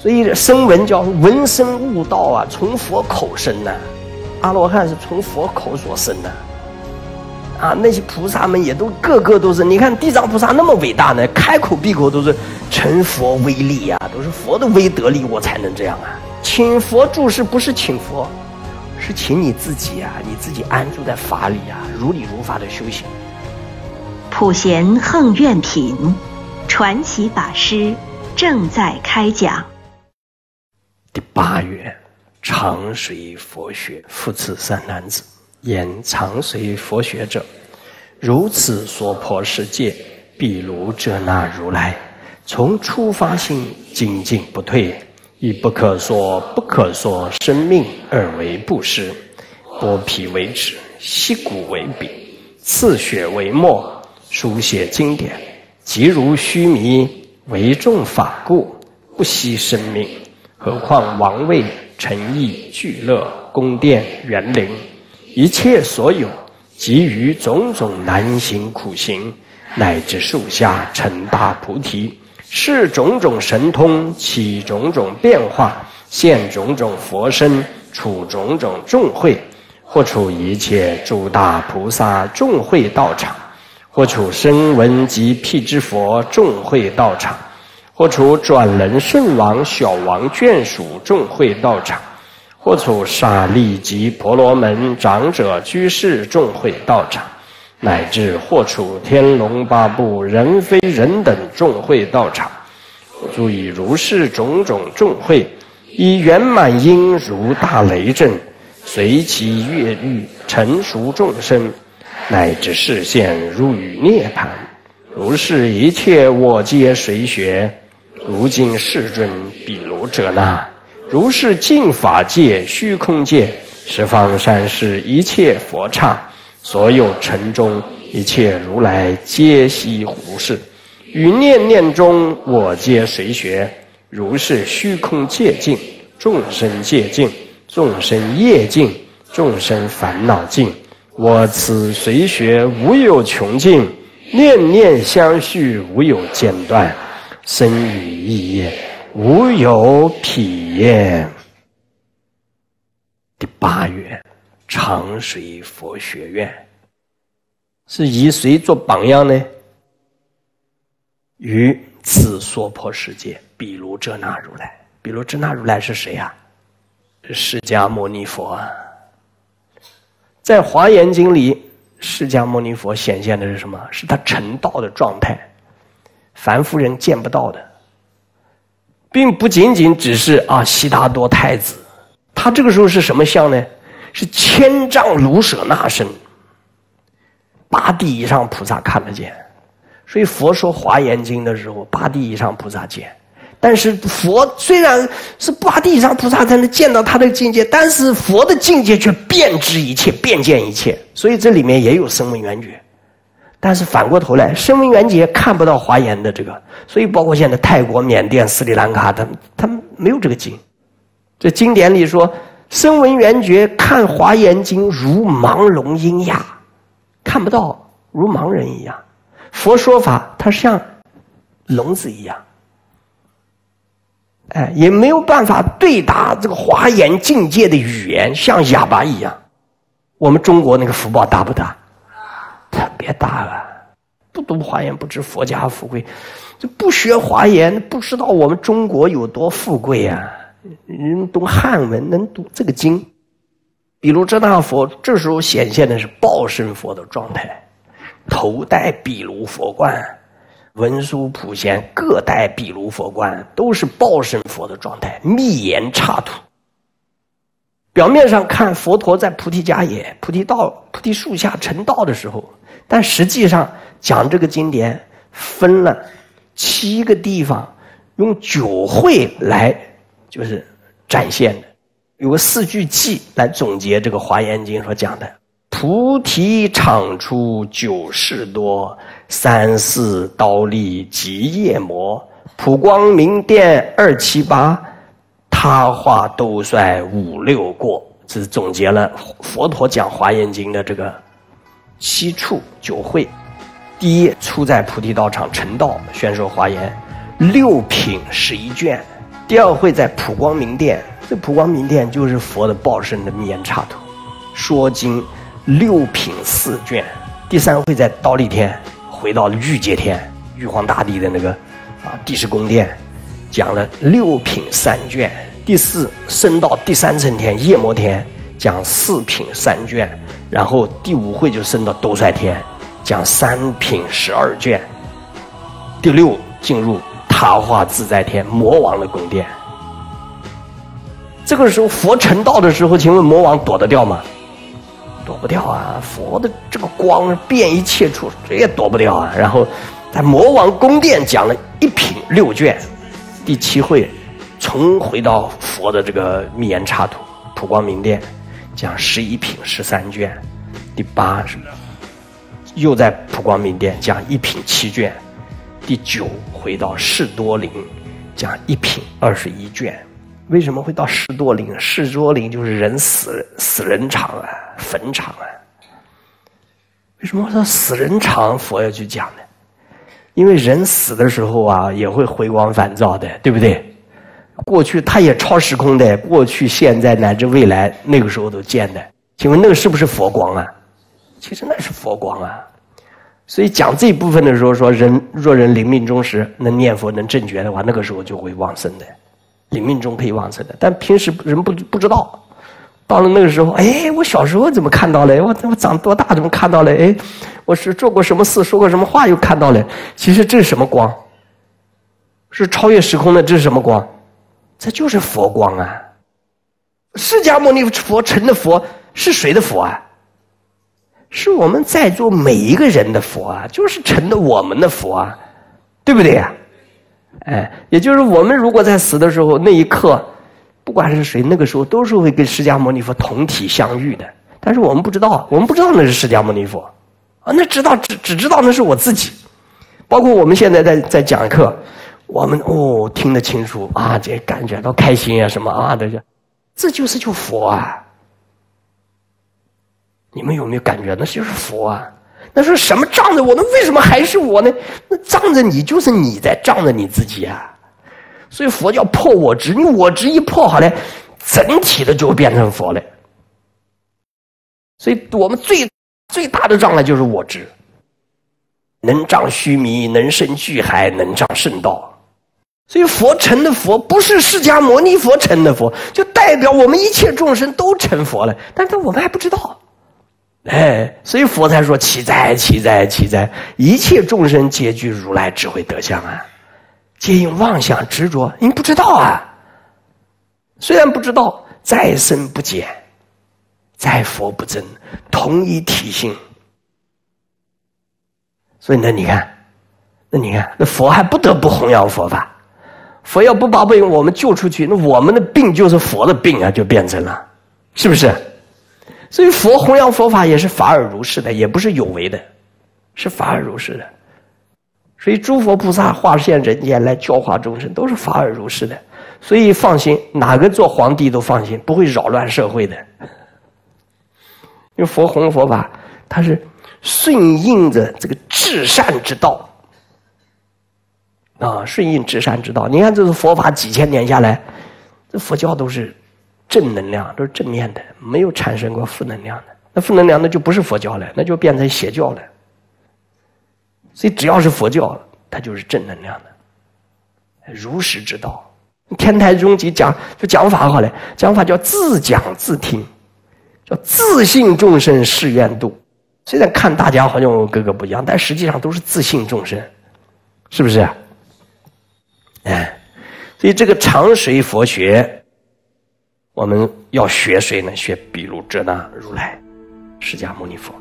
所以声闻叫闻声悟道啊，从佛口生呐。阿罗汉是从佛口所生的。啊，那些菩萨们也都个个都是，你看地藏菩萨那么伟大呢，开口闭口都是成佛威力呀，都是佛的威德力，我才能这样啊。请佛注释不是请佛，是请你自己啊，你自己安住在法里啊，如理如法的修行。普贤恒愿品，传奇法师正在开讲。第八月，长随佛学，复次三男子。言常随佛学者，如此说破世界，必如这那如来，从初发心精进不退，以不可说不可说生命而为布施，剥皮为纸，析骨为笔，刺血为墨，书写经典，即如须弥为众法故，不惜生命。何况王位、臣邑、聚乐、宫殿、园林。一切所有，给予种种难行苦行，乃至树下成大菩提，是种种神通，起种种变化，现种种佛身，处种种众会，或处一切诸大菩萨众会道场，或处声闻及辟支佛众会道场，或处转轮圣王小王眷属众会道场。或处沙利及婆罗门长者居士众会道场，乃至或处天龙八部人非人等众会道场，注以如是种种众会，以圆满因如大雷震，随其越狱成熟众生，乃至视现入于涅盘。如是一切我皆随学，如今世尊比如者那。如是净法界、虚空界、十方三世一切佛刹，所有尘中一切如来皆悉胡视，于念念中我皆随学。如是虚空界尽，众生界尽，众生业尽，众生烦恼尽，我此随学无有穷尽，念念相续无有间断，生与意业。无有匹耶。第八愿，长随佛学院，是以谁做榜样呢？于此娑婆世界，比如遮那如来。比如遮那如来是谁呀？释迦牟尼佛啊。在《华严经》里，释迦牟尼佛显现的是什么？是他成道的状态，凡夫人见不到的。并不仅仅只是啊，悉达多太子，他这个时候是什么相呢？是千丈卢舍那身，八地以上菩萨看得见。所以佛说《华严经》的时候，八地以上菩萨见。但是佛虽然是八地以上菩萨才能见到他的境界，但是佛的境界却遍知一切，遍见一切。所以这里面也有声闻缘觉。但是反过头来，声闻缘觉看不到华严的这个，所以包括现在泰国、缅甸、斯里兰卡，他他们没有这个经。这经典里说，声闻缘觉看华严经如盲聋鹰哑，看不到，如盲人一样。佛说法，它像聋子一样，哎，也没有办法对答这个华严境界的语言，像哑巴一样。我们中国那个福报大不大？特别大了，不读华严不知佛家富贵，就不学华严不知道我们中国有多富贵啊！人读汉文能读这个经，比如这大佛这时候显现的是报身佛的状态，头戴毗卢佛冠，文殊普贤各戴毗卢佛冠，都是报身佛的状态，密言插土。表面上看佛陀在菩提迦耶、菩提道、菩提树下成道的时候。但实际上讲这个经典分了七个地方，用九会来就是展现的，有个四句偈来总结这个华严经所讲的：菩提场出九世多，三四刀立即夜魔，普光明殿二七八，他化兜率五六过。这是总结了佛陀讲华严经的这个。七处九会，第一出在菩提道场成道宣说华严，六品十一卷，第二会在普光明殿，这普光明殿就是佛的报身的密言插图，说经六品四卷。第三会在刀立天，回到玉阶天，玉皇大帝的那个啊地势宫殿，讲了六品三卷。第四升到第三层天夜摩天，讲四品三卷。然后第五会就升到兜率天，讲三品十二卷。第六进入塔化自在天魔王的宫殿。这个时候佛成道的时候，请问魔王躲得掉吗？躲不掉啊！佛的这个光遍一切处，谁也躲不掉啊。然后在魔王宫殿讲了一品六卷，第七会重回到佛的这个密言插图普光明殿。讲十一品十三卷，第八是又在普光明殿讲一品七卷，第九回到士多林讲一品二十一卷。为什么会到士多林？士多林就是人死死人场啊，坟场啊。为什么说死人场佛要去讲呢？因为人死的时候啊，也会回光返照的，对不对？过去它也超时空的，过去、现在乃至未来，那个时候都见的。请问那个是不是佛光啊？其实那是佛光啊。所以讲这一部分的时候，说人若人临命终时能念佛、能正觉的话，那个时候就会往生的。临命终可以往生的，但平时人不不知道。到了那个时候，哎，我小时候怎么看到了？我怎么长多大怎么看到了？哎，我是做过什么事、说过什么话又看到了？其实这是什么光？是超越时空的，这是什么光？这就是佛光啊！释迦牟尼佛成的佛是谁的佛啊？是我们在座每一个人的佛啊，就是成的我们的佛啊，对不对呀？哎，也就是我们如果在死的时候那一刻，不管是谁，那个时候都是会跟释迦牟尼佛同体相遇的。但是我们不知道，我们不知道那是释迦牟尼佛啊，那知道只只知道那是我自己。包括我们现在在在讲课。我们哦听得清楚啊，这感觉到开心啊什么啊的，这就是就佛啊！你们有没有感觉那就是佛啊？那说什么仗着我？那为什么还是我呢？那仗着你就是你在仗着你自己啊！所以佛教破我执，你我执一破好了，整体的就变成佛了。所以我们最最大的障碍就是我执，能障须弥，能生巨海，能障圣道。所以佛成的佛不是释迦牟尼佛成的佛，就代表我们一切众生都成佛了，但是我们还不知道，哎，所以佛才说：“奇哉，奇哉，奇哉！一切众生皆具如来智慧德相啊，皆因妄想执着，你不知道啊。虽然不知道，再生不减，再佛不增，同一体性。所以呢，你看，那你看，那佛还不得不弘扬佛法。”佛要不把被我们救出去，那我们的病就是佛的病啊，就变成了，是不是？所以佛弘扬佛法也是法尔如是的，也不是有为的，是法尔如是的。所以诸佛菩萨化现人间来教化众生，都是法尔如是的。所以放心，哪个做皇帝都放心，不会扰乱社会的。因为佛弘佛法，它是顺应着这个至善之道。啊，顺应至善之道。你看，这是佛法几千年下来，这佛教都是正能量，都是正面的，没有产生过负能量的。那负能量那就不是佛教了，那就变成邪教了。所以，只要是佛教，它就是正能量的，如实之道。天台宗集讲就讲法好了，讲法叫自讲自听，叫自信众生誓愿度。虽然看大家好像各个不一样，但实际上都是自信众生，是不是？哎，所以这个长随佛学，我们要学谁呢？学比如这那如来，释迦牟尼佛。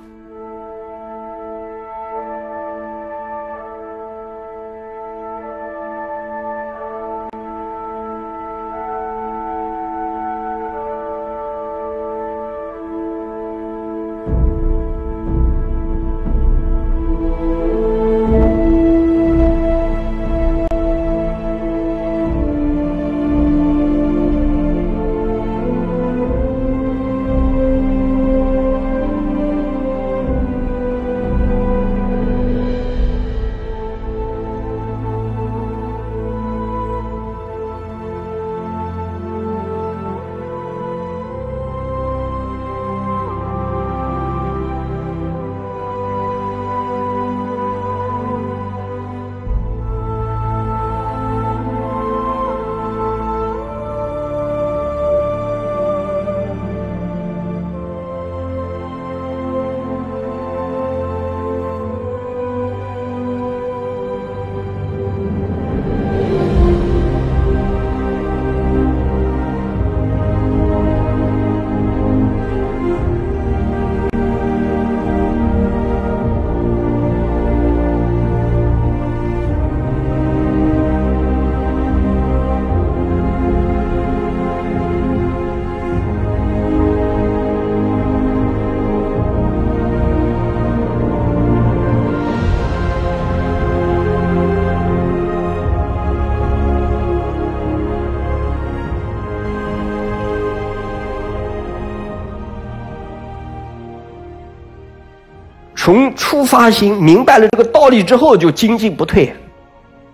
从出发心明白了这个道理之后，就精进不退。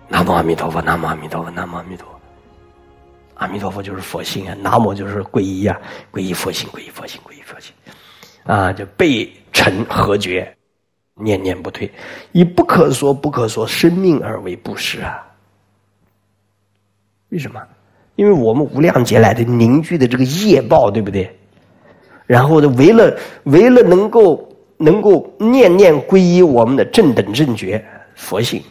南无阿弥陀佛，南无阿弥陀佛，南无阿弥陀。阿弥陀佛就是佛性啊，南无就是皈依啊，皈依佛性，皈依佛性，皈依佛性，啊，就背尘合绝，念念不退，以不可说不可说生命而为布施啊。为什么？因为我们无量劫来的凝聚的这个业报，对不对？然后呢，为了为了能够能够念念皈依我们的正等正觉佛性，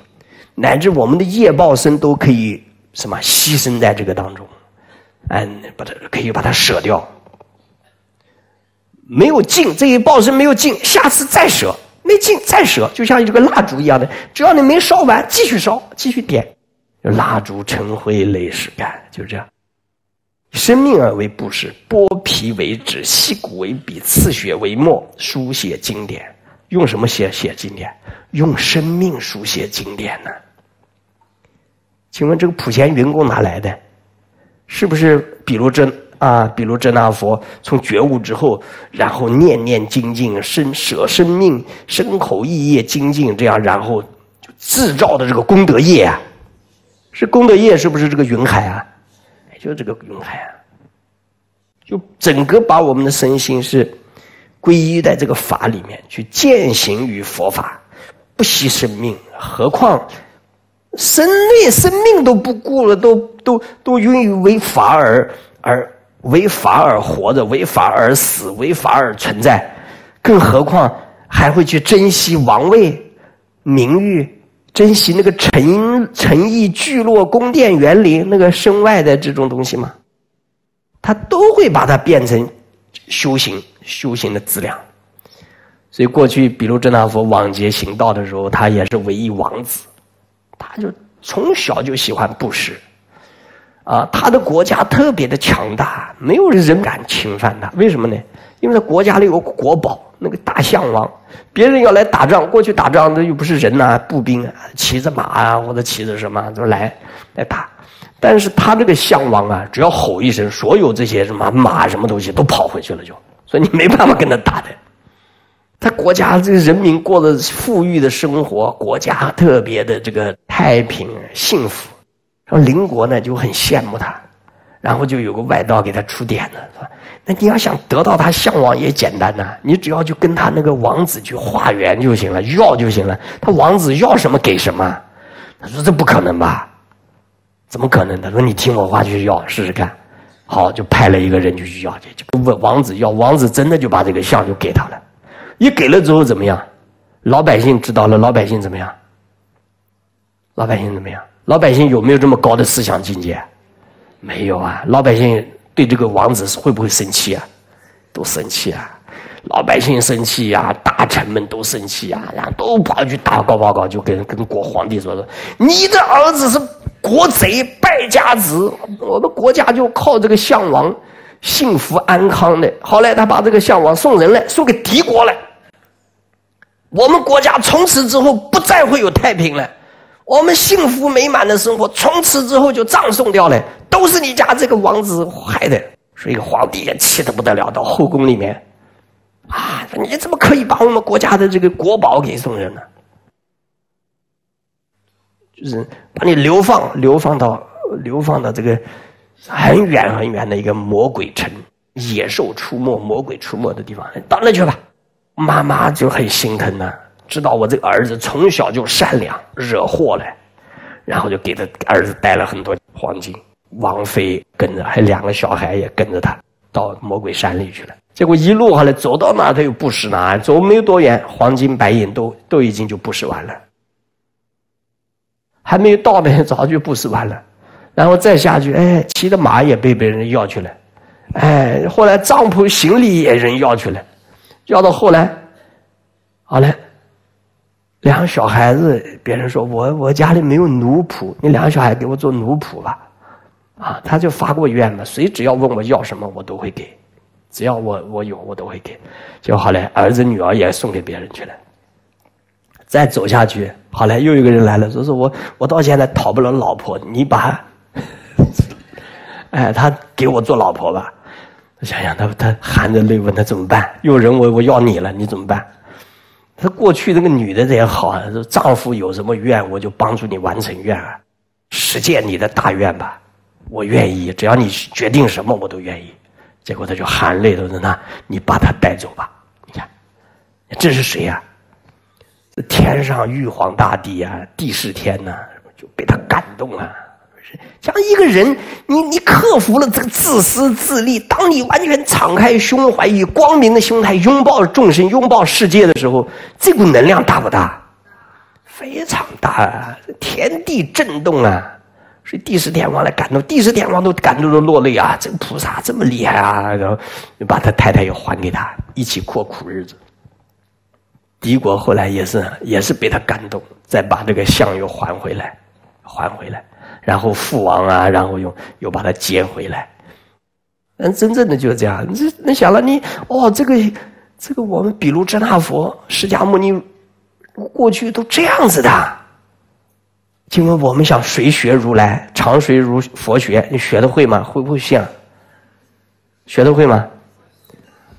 乃至我们的业报身都可以什么牺牲在这个当中，嗯，把它可以把它舍掉。没有尽这一报身没有尽，下次再舍，没尽再舍，就像这个蜡烛一样的，只要你没烧完，继续烧，继续点。蜡烛成灰泪始干，就这样。生命而为布施，剥皮为纸，细骨为笔，刺血为墨，书写经典。用什么写写经典？用生命书写经典呢？请问这个普贤云公哪来的？是不是比如这啊？比如这那佛从觉悟之后，然后念念精进，生舍生命，身口意业精进，这样然后就制造的这个功德业啊？是功德业，是不是这个云海啊？就这个云海啊，就整个把我们的身心是皈依在这个法里面去践行于佛法，不惜生命，何况生命生命都不顾了，都都都愿意为法而而为法而活着，为法而死，为法而存在，更何况还会去珍惜王位、名誉。珍惜那个诚诚意聚落宫殿园林那个身外的这种东西吗？他都会把它变成修行修行的资粮。所以过去，比如真大佛往劫行道的时候，他也是唯一王子，他就从小就喜欢布施，啊，他的国家特别的强大，没有人敢侵犯他。为什么呢？因为他国家里有个国宝。那个大象王，别人要来打仗，过去打仗那又不是人呐，步兵啊，骑着马啊，或者骑着什么就来来打。但是他这个象王啊，只要吼一声，所有这些什么马什么东西都跑回去了，就所以你没办法跟他打的。他国家这个人民过的富裕的生活，国家特别的这个太平幸福，然后邻国呢就很羡慕他，然后就有个外道给他出点子，是吧？那你要想得到他向往也简单呐，你只要就跟他那个王子去化缘就行了，要就行了。他王子要什么给什么。他说这不可能吧？怎么可能？他说你听我话去要试试看。好，就派了一个人就去要去，就问王子要，王子真的就把这个像就给他了。一给了之后怎么样？老百姓知道了，老百姓怎么样？老百姓怎么样？老百姓有没有这么高的思想境界？没有啊，老百姓。对这个王子会不会生气啊？都生气啊！老百姓生气呀，大臣们都生气呀，然后都跑去打报告，就跟跟国皇帝说说：“你的儿子是国贼败家子，我们国家就靠这个项王幸福安康的。后来他把这个项王送人了，送给敌国了。我们国家从此之后不再会有太平了。”我们幸福美满的生活，从此之后就葬送掉了，都是你家这个王子害的。所以皇帝也气得不得了，到后宫里面，啊，你怎么可以把我们国家的这个国宝给送人呢？就是把你流放，流放到流放到这个很远很远的一个魔鬼城，野兽出没、魔鬼出没的地方，到那去吧。妈妈就很心疼呐。知道我这个儿子从小就善良，惹祸了，然后就给他儿子带了很多黄金。王妃跟着，还两个小孩也跟着他到魔鬼山里去了。结果一路下来，走到哪他又布施哪，走没有多远，黄金白银都都已经就布施完了。还没有到呢，早就布施完了。然后再下去，哎，骑的马也被别人要去了，哎，后来帐篷行李也人要去了，要到后来，好了。两个小孩子，别人说我我家里没有奴仆，你两个小孩给我做奴仆吧，啊，他就发过愿嘛，谁只要问我要什么，我都会给，只要我我有，我都会给，就好嘞。儿子女儿也送给别人去了。再走下去，好嘞，又一个人来了，说是我我到现在讨不了老婆，你把，哎，他给我做老婆吧。想想他他含着泪问他怎么办？有人我我要你了，你怎么办？他过去那个女的也好啊，说丈夫有什么愿，我就帮助你完成愿啊，实现你的大愿吧，我愿意，只要你决定什么，我都愿意。结果他就含泪的说：“那你把他带走吧。”你看，这是谁呀？天上玉皇大帝啊，地是天呐，就被他感动了。像一个人，你你克服了这个自私自利，当你完全敞开胸怀，以光明的心态拥抱众生、拥抱世界的时候，这股能量大不大？非常大啊！天地震动啊！所以地释天王来感动，地释天王都感动的落泪啊！这个菩萨这么厉害啊！然后把他太太又还给他，一起过苦日子。敌国后来也是也是被他感动，再把这个相又还回来，还回来。然后父王啊，然后又又把他接回来。嗯，真正的就是这样。你你想了，你哦，这个这个我们比如遮那佛、释迦牟尼，过去都这样子的。请问我们想谁学如来，常谁如佛学？你学得会吗？会不会像？学得会吗？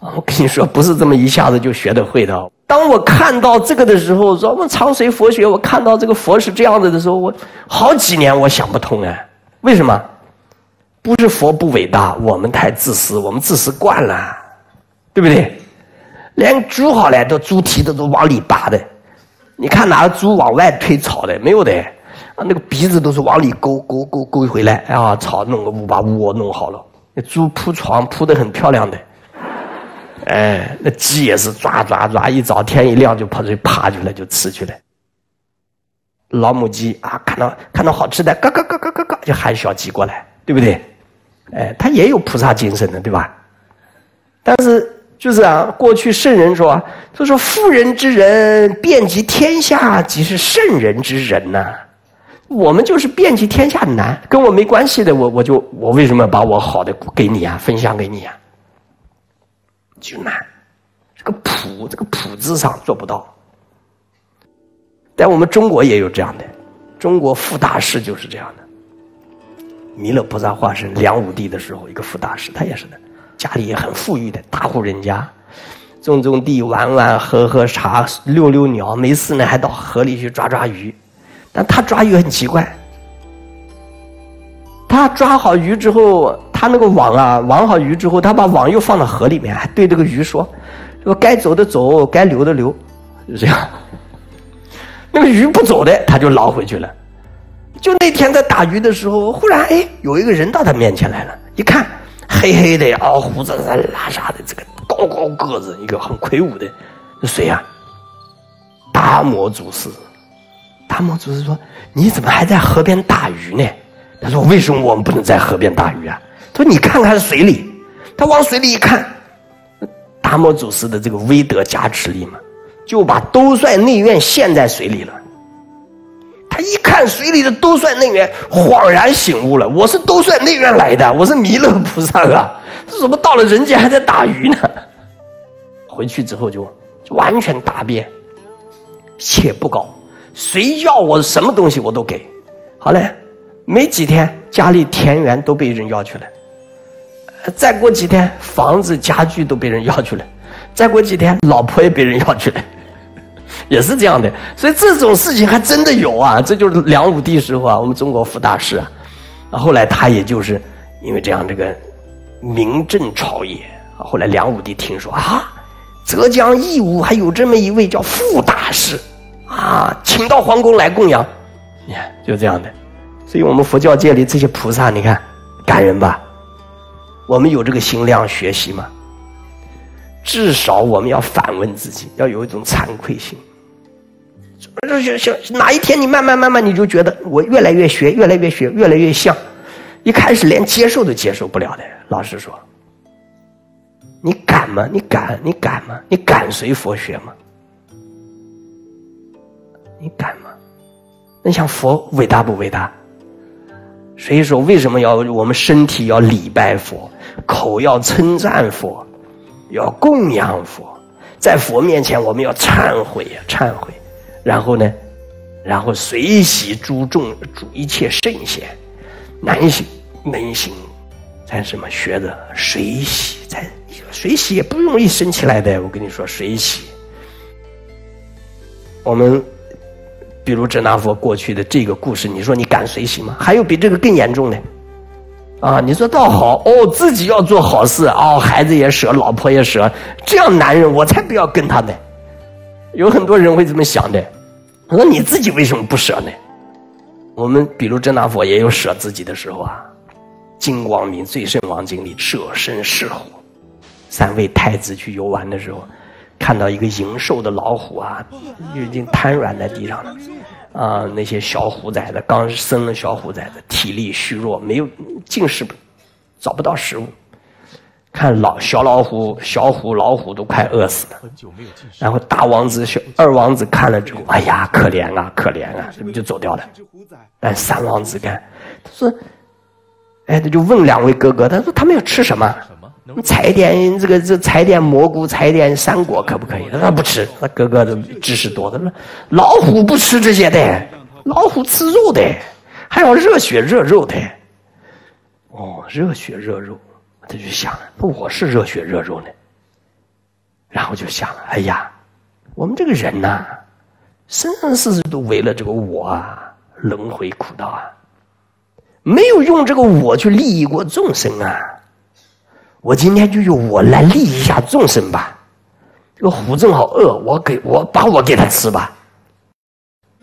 啊我跟你说，不是这么一下子就学得会的。当我看到这个的时候，说我们长随佛学，我看到这个佛是这样子的时候，我好几年我想不通哎，为什么？不是佛不伟大，我们太自私，我们自私惯了，对不对？连猪好了，都猪蹄子都往里拔的，你看哪个猪往外推草的？没有的，啊，那个鼻子都是往里勾勾勾勾回来，啊，草弄个屋把窝弄好了，那猪铺床铺的很漂亮的。哎，那鸡也是抓抓抓，一早天一亮就跑出去爬去了，就吃去了。老母鸡啊，看到看到好吃的，咯咯咯咯咯咯，就喊小鸡过来，对不对？哎，它也有菩萨精神的，对吧？但是就是啊，过去圣人说，他说妇人之仁，遍及天下，即是圣人之仁呐。我们就是遍及天下难，跟我没关系的，我我就我为什么把我好的给你啊，分享给你啊？就难，这个普这个普字上做不到。但我们中国也有这样的，中国副大师就是这样的。弥勒菩萨化身梁武帝的时候，一个副大师，他也是的，家里也很富裕的大户人家，种种地，玩玩，喝喝茶，遛遛鸟，没事呢还到河里去抓抓鱼。但他抓鱼很奇怪，他抓好鱼之后。他那个网啊，网好鱼之后，他把网又放到河里面，还对这个鱼说：“说该走的走，该留的留。”就这样。那个鱼不走的，他就捞回去了。就那天在打鱼的时候，忽然哎，有一个人到他面前来了，一看黑黑的啊，胡子拉碴的，这个高高个子，一个很魁梧的，是谁呀？达摩祖师。达摩祖师说：“你怎么还在河边打鱼呢？”他说：“为什么我们不能在河边打鱼啊？”说你看看水里，他往水里一看，达摩祖师的这个威德加持力嘛，就把兜率内院陷在水里了。他一看水里的兜率内院，恍然醒悟了：我是兜率内院来的，我是弥勒菩萨啊！这怎么到了人间还在打鱼呢？回去之后就完全答辩，且不高，谁要我什么东西我都给。好嘞，没几天家里田园都被人要去了。再过几天，房子家具都被人要去了；再过几天，老婆也被人要去了，也是这样的。所以这种事情还真的有啊！这就是梁武帝时候啊，我们中国副大师啊，后来他也就是因为这样，这个名震朝野。后来梁武帝听说啊，浙江义乌还有这么一位叫傅大师啊，请到皇宫来供养。你看，就这样的。所以我们佛教界里这些菩萨，你看感人吧？我们有这个心量学习吗？至少我们要反问自己，要有一种惭愧心。像像哪一天你慢慢慢慢你就觉得我越来越学，越来越学，越来越像，一开始连接受都接受不了的。老实说，你敢吗？你敢？你敢吗？你敢随佛学吗？你敢吗？那像佛伟大不伟大？所以说，为什么要我们身体要礼拜佛？口要称赞佛，要供养佛，在佛面前我们要忏悔呀，忏悔，然后呢，然后随喜诸众诸一切圣贤，难行能行，才什么学的随喜，才随喜也不容易升起来的。我跟你说，随喜，我们比如哲那佛过去的这个故事，你说你敢随行吗？还有比这个更严重的啊！你说倒好哦，自己要做好事哦，孩子也舍，老婆也舍，这样男人我才不要跟他呢。有很多人会这么想的。我说你自己为什么不舍呢？我们比如真那佛也有舍自己的时候啊。金光明最胜王经里舍身是火，三位太子去游玩的时候，看到一个银瘦的老虎啊，已经瘫软在地上了。啊，那些小虎崽子刚生了小虎崽子，体力虚弱，没有进食，找不到食物。看老小老虎、小虎、老虎都快饿死了。然后大王子、小二王子看了之后，哎呀，可怜啊，可怜啊，这不就走掉了？但三王子看，他说：“哎，他就问两位哥哥，他说他们要吃什么？采点这个这采点蘑菇，采点山果，可不可以？”他说不吃。他哥哥的知识多，他说老虎不吃这些的，老虎吃肉的，还要热血热肉的。哦，热血热肉。他就想了，我是热血热肉呢。然后就想了，哎呀，我们这个人呐，生生世世都为了这个我啊，轮回苦道啊，没有用这个我去利益过众生啊。我今天就用我来利一下众生吧。这个虎正好饿，我给我把我给他吃吧。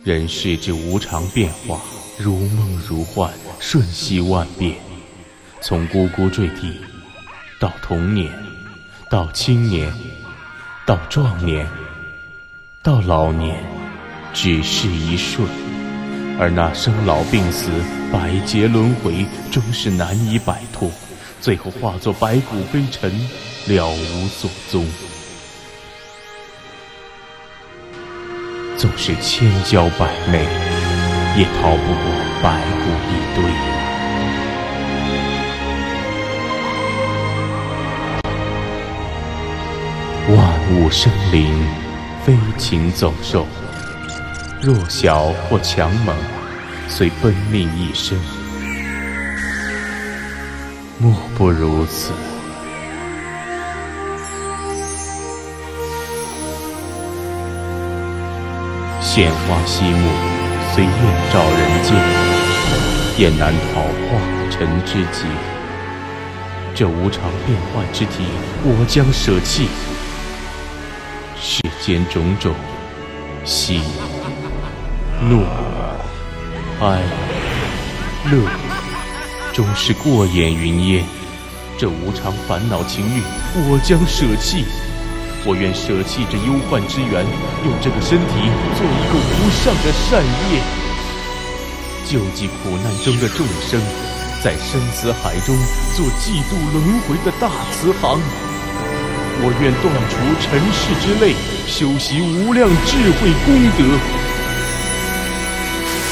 人世之无常变化，如梦如幻，瞬息万变，从呱呱坠地。到童年，到青年，到壮年，到老年，只是一瞬；而那生老病死、百劫轮回，终是难以摆脱，最后化作白骨飞尘，了无所踪。纵是千娇百媚，也逃不过白骨一堆。万物生灵，飞禽走兽，弱小或强猛，虽奔命一生，莫不如此。鲜花惜木，虽艳照人间，也难逃化尘之劫。这无常变幻之体，我将舍弃。世间种种喜怒哀乐，终是过眼云烟。这无常烦恼情欲，我将舍弃。我愿舍弃这忧患之源，用这个身体做一个无上的善业，救济苦难中的众生，在生死海中做济度轮回的大慈航。我愿断除尘世之累，修习无量智慧功德，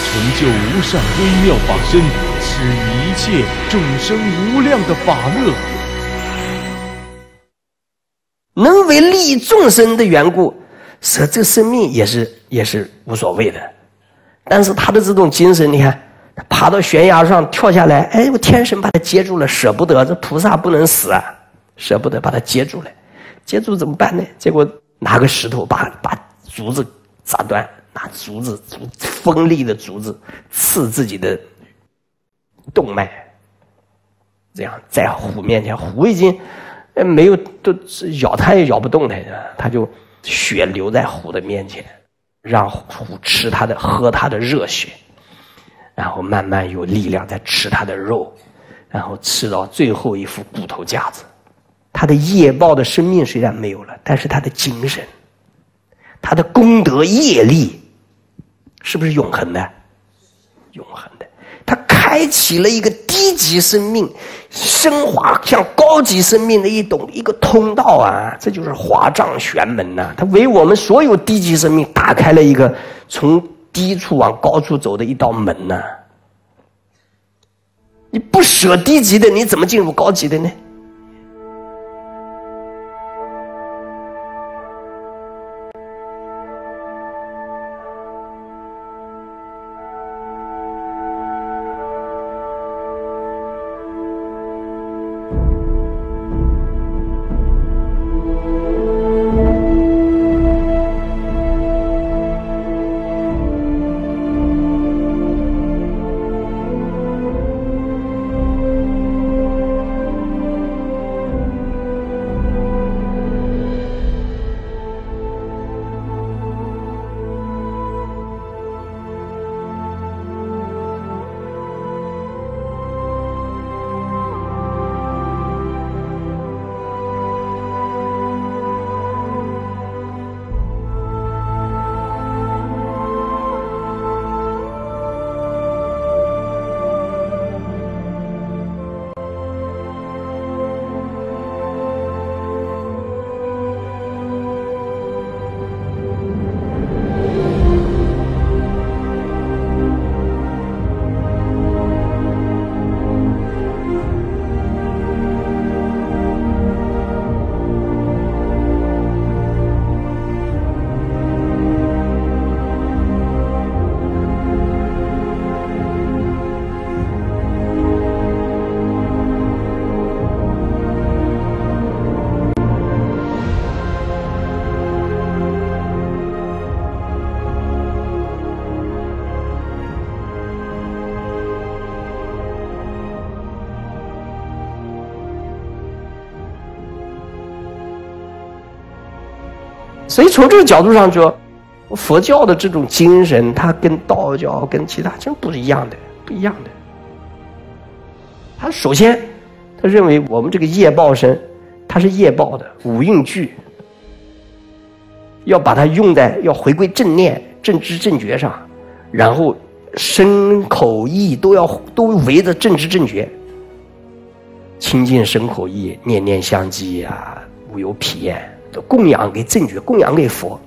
成就无上微妙法身，施予一切众生无量的法乐。能为利益众生的缘故，舍这生命也是也是无所谓的。但是他的这种精神，你看，他爬到悬崖上跳下来，哎，我天神把他接住了，舍不得。这菩萨不能死啊，舍不得把他接住了。接住怎么办呢？结果拿个石头把把竹子砸断，拿竹子竹锋利的竹子刺自己的动脉，这样在虎面前，虎已经呃没有都咬他也咬不动他，他就血流在虎的面前，让虎吃他的喝他的热血，然后慢慢有力量在吃他的肉，然后吃到最后一副骨头架子。他的业报的生命虽然没有了，但是他的精神，他的功德业力，是不是永恒的？永恒的。他开启了一个低级生命升华向高级生命的一种一个通道啊！这就是华藏玄门呐！它为我们所有低级生命打开了一个从低处往高处走的一道门呐！你不舍低级的，你怎么进入高级的呢？所以从这个角度上说，佛教的这种精神，它跟道教、跟其他真不是一样的，不一样的。他首先，他认为我们这个业报身，它是业报的五蕴具，要把它用在要回归正念、正知、正觉上，然后身口意都要都围着正知正觉，清净身口意，念念相继啊，无有疲厌，供养给正觉，供养给佛。